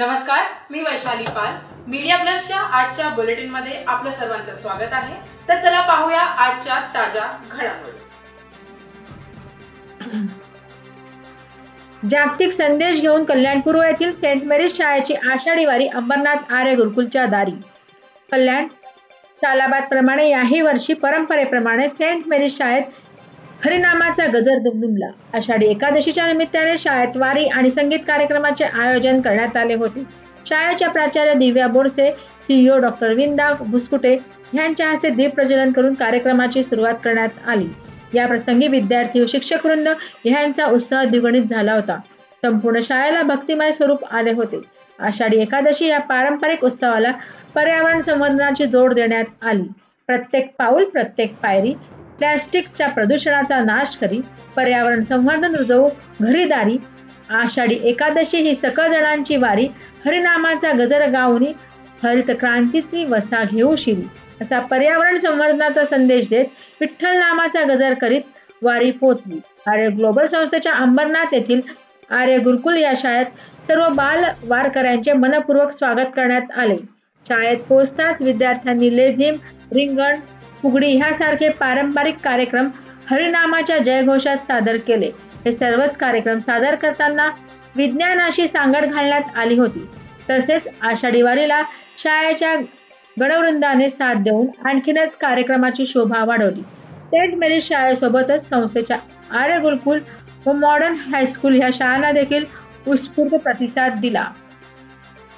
नमस्कार मी वैशाली पाल. मीडिया प्लसच्या आजच्या बुलेटिनमध्ये आपलं सर्वांचं स्वागत आहे. तर चला पाहूया आजच्या ताज्या घडामोडी. जागतिक संदेश घेऊन कल्याणपूर्व येथील सेंट मेरीज शाळेची आषाढी वारी अंबरनाथ आर्य गुरुकुलच्या दारी. कल्याण सालाबाद प्रमाणे याही वर्षी परंपरेप्रमाणे सेंट मेरीज शाळेत हरिनामाचा गजर दुमदुमला. आषाढी एकादशीच्या निमित्ताने शाळेत वारी आणि संगीत कार्यक्रमाचे आयोजन करण्यात आले होते. शाळेच्या प्राचार्य दिव्या बोरसे सीईओ डॉक्टर विंदा भुसकुटे यांच्या हस्ते दीप प्रज्वलन करून कार्यक्रमाची सुरुवात करण्यात आली. या प्रसंगी विद्यार्थी व शिक्षक वृंद यांचा उत्साह द्विगुणित झाला होता. संपूर्ण शाळेला भक्तिमय स्वरूप आले होते. आषाढी एकादशी या पारंपरिक उत्सवाला पर्यावरण संवर्धनाची जोड देण्यात आली. प्रत्येक पाऊल प्रत्येक पायरी प्लॅस्टिकच्या प्रदूषणाचा नाश करी पर्यावरण संवर्धन रुजवू घरीदारी आषाढी एकादशी ही सकळ जणांची वारी हरिनामाचा गजर गाऊनी हरित क्रांतीची वसा घेऊ शिरी. असा पर्यावरण संवर्धनाचा संदेश देत विठ्ठल नामाचा गजर करीत वारी पोचली. आर्य ग्लोबल संस्थेच्या अंबरनाथ येथील आर्य गुरुकुल या शाळेत सर्व बाल वारकऱ्यांचे मनपूर्वक स्वागत करण्यात आले. शाळेत पोहोचताच विद्यार्थ्यांनी लेझिम रिंगण फुगडी ह्यासारखे पारंपरिक कार्यक्रम हरिनामाच्या जयघोषात सादर केले. हे सर्वच कार्यक्रम सादर करताना विज्ञानाशी सांगड घालण्यात आली होती. तसेच आषाढी वारीला शाळेच्या गणवृंदाने साथ देऊन आणखीनच कार्यक्रमाची शोभा वाढवली. सेंट मेरी शाळेसोबतच संस्थेच्या आर्य गुरुकुल व मॉडर्न हायस्कूल ह्या शाळांना देखील उत्स्फूर्त प्रतिसाद दिला.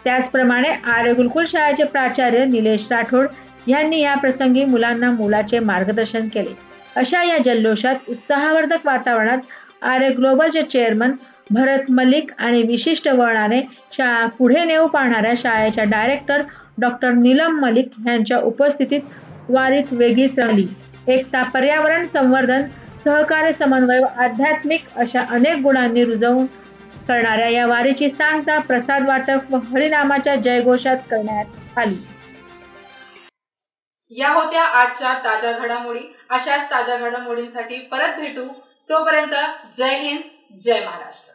त्याचप्रमाणे आर्य गुरुकुल शाळेचे प्राचार्य निलेश राठोड यांनी या प्रसंगी मुलांना मुलाचे मार्गदर्शन केले. अशा या जल्लोषात उत्साहवर्धक वातावरणात आर्य ग्लोबलचे चेअरमन भरत मलिक आणि विशिष्ट वळणाने शाळा पुढे नेऊ पाहणाऱ्या शाळेच्या डायरेक्टर डॉक्टर नीलम मलिक यांच्या उपस्थितीत वारीस वेगळी चढली एकता पर्यावरण संवर्धन सहकार्य समन्वय व आध्यात्मिक अशा अनेक गुणांनी रुजवून करणाऱ्या या वारीची सांगता प्रसाद वाटप व हरिनामाच्या जयघोषात करण्यात आली. या होत्या आजच्या ताज्या घडामोडी. अशाच ताज्या घडामोडींसाठी परत भेटू. तोपर्यंत जय हिंद जय महाराष्ट्र.